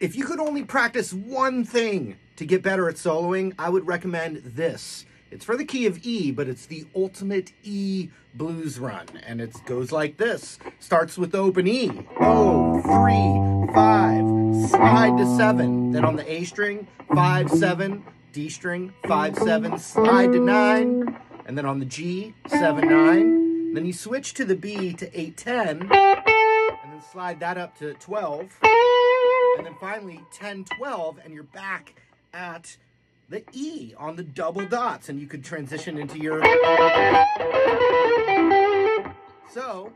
If you could only practice one thing to get better at soloing, I would recommend this. It's for the key of E, but it's the ultimate E blues run. And it goes like this. Starts with open E. Oh, three, five, slide to seven. Then on the A string, five, seven, D string, five, seven, slide to nine. And then on the G, seven, nine. Then you switch to the B to eight, ten. And then slide that up to 12. Finally 10, 12, and you're back at the E on the double dots, and you could transition into your. So.